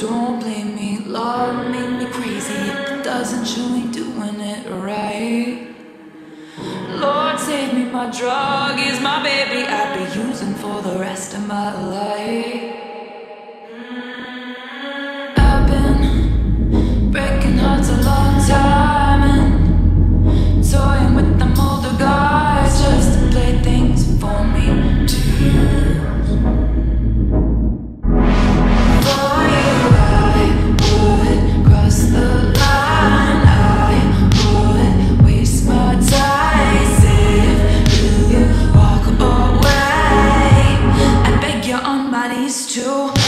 Don't blame me, love made me crazy. It doesn't, show me doing it right. Lord, save me, my drug is my baby. I'll be using for the rest of my life. To.